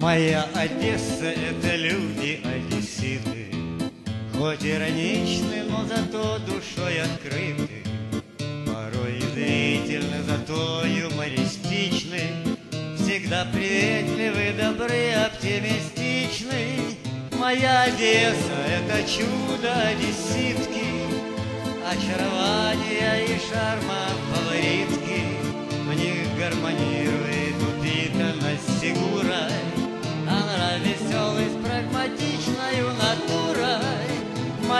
Моя Одесса — это люди одесситы, Хоть ироничны, но зато душой открыты, Порой язвительны, зато юмористичны, Всегда приветливы, добры, оптимистичны. Моя Одесса — это чудо одесситки, Очарования и шарма фаворитки. В них гармонирует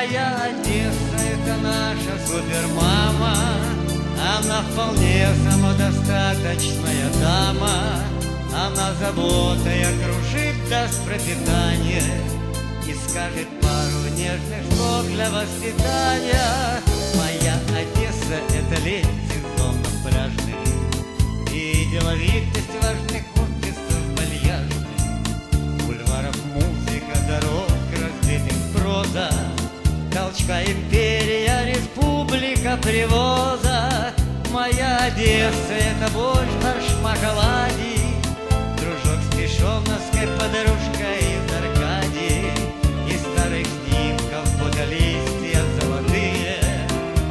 Моя Одесса — это наша супермама, Она вполне самодостаточная дама, Она заботой окружит, даст пропитание И скажет пару нежных слов для воспитания. Толчка империя, республика привоза. Моя Одесса — это борщ, фарш, макаладий, Дружок с Пешоновской подружкой из Аркадии, Из старых снимков фотолистья золотые,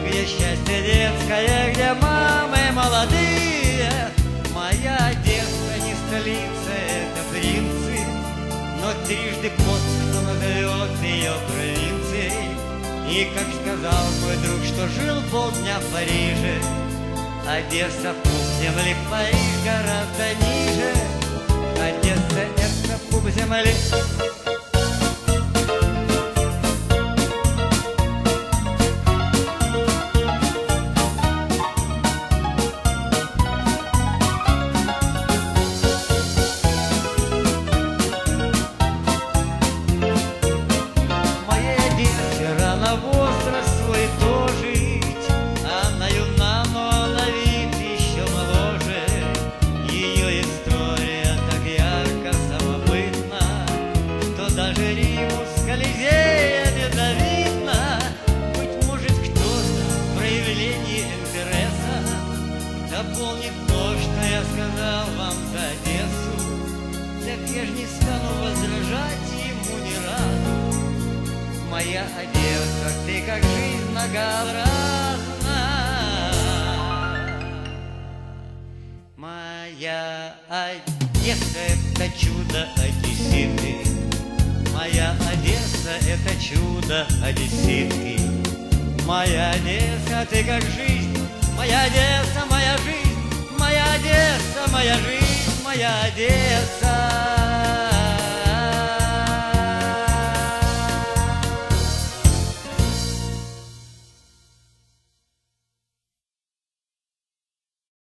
Где счастье детское, где мамы молодые. Моя Одесса не столица, это принцип, Но трижды пост, И, как сказал мой друг, что жил полдня в Париже, Одесса пуп земли, Париж гораздо ниже. Одесса — это пуп земли. Моя Одесса, ты как жизнь многообразна. Моя Одесса — это чудо одесситы. Моя Одесса — это чудо одесситки. Моя Одесса, ты как жизнь. Моя Одесса, моя жизнь. Моя Одесса, моя жизнь. Моя Одесса.